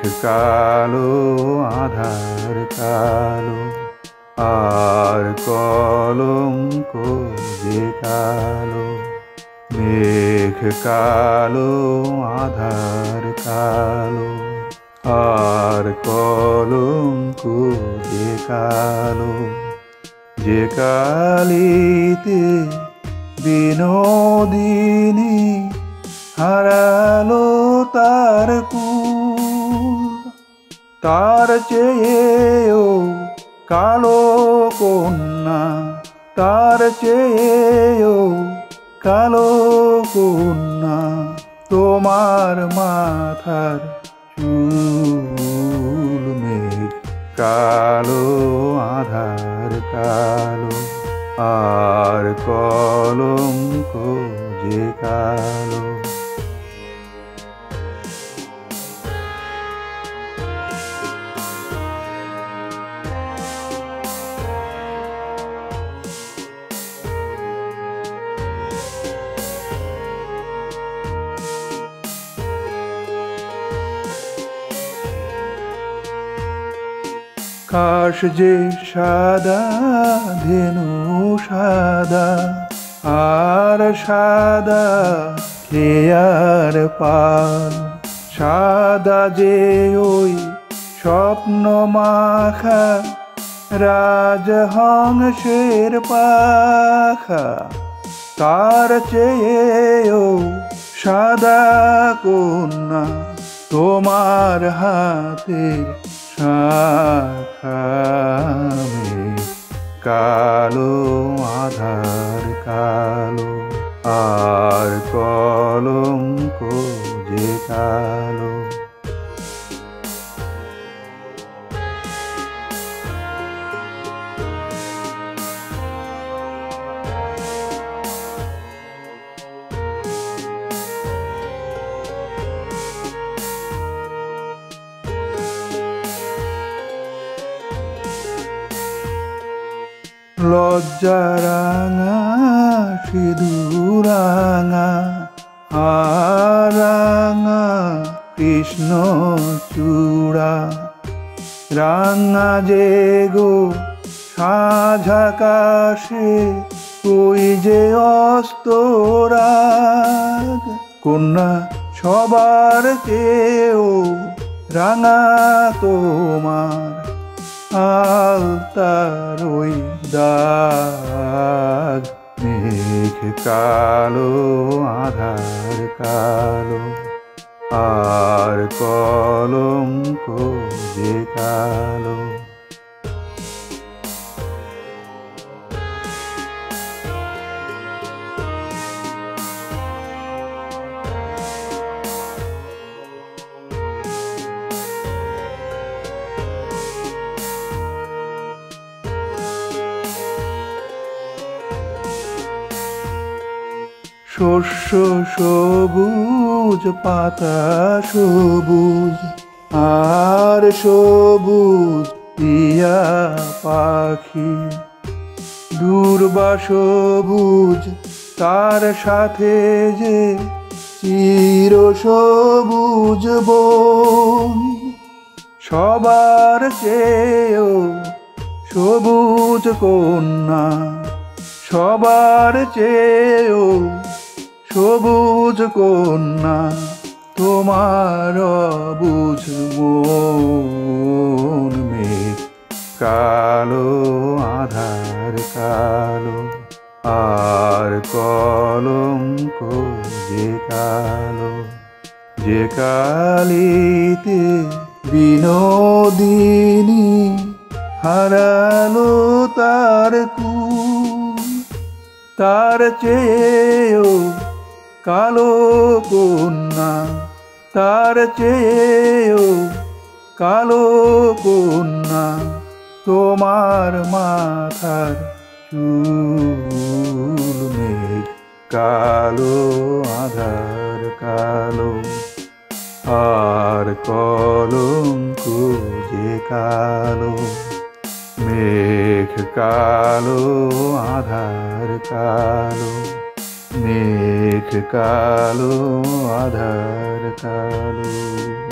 মেঘ কালো, আধার কালো, আর কলঙ্ক যে কালো, মেঘ কালো, আধার কালো, আর কলঙ্ক যে কালো, যে কালিতে বিনোদিনী হারালো তার কুল তার চেয়েও কালো কন্যা, তার চেয়েও কালো কন্যা, তোমার মাথার চুল মেঘ, কালো আধার, কালো আর কলঙ্ক যে কালো। কাশ যে সাদা, ধেনু সাদা, আর সাদা খেয়ার পাল সাদা যে ওই স্বপ্ন মাখা রাজহংসের পাখা, তার চেয়েও সাদা কন্যা তোমার হাতের শাখামে কালো আধার কালো আর কলঙ্ক লজ্জা রাঙা সিঁদুরাঙা আরাঙা কৃষ্ণ চূড়া। রাঙা যে গো সাঝাকাশে ওই যে অস্তরাগ কন্যা সবার চেয়েও রাঙা তোমার। আলতার ওই দাগ মেঘ কালো আধার কালো আর কলঙ্ক যে কালো। শস্য, সবুজ পাতা সবুজ, আর সবুজ টিয়া পাখি। দূর্বা সবুজ, তার সাথে যে চির সবুজ বন, সবার চেয়েও সবুজ কন্যা, সবার চেয়েও সবুজ কন্যা, তোমার বুঝ কালো আধার, কালো আর কলঙ্ক যে কালো। যে কালিতে বিনোদিনী হারালো তার কুল তার চেয়েও কালো কন্যা, তার চেয়েও কালো কন্যা, তোমার মাথার চুল মেঘ, কালো আধার কালো। আর কলঙ্ক যে কালো, মেঘ কালো, আধার কালো। মেঘ কালো আধার কালো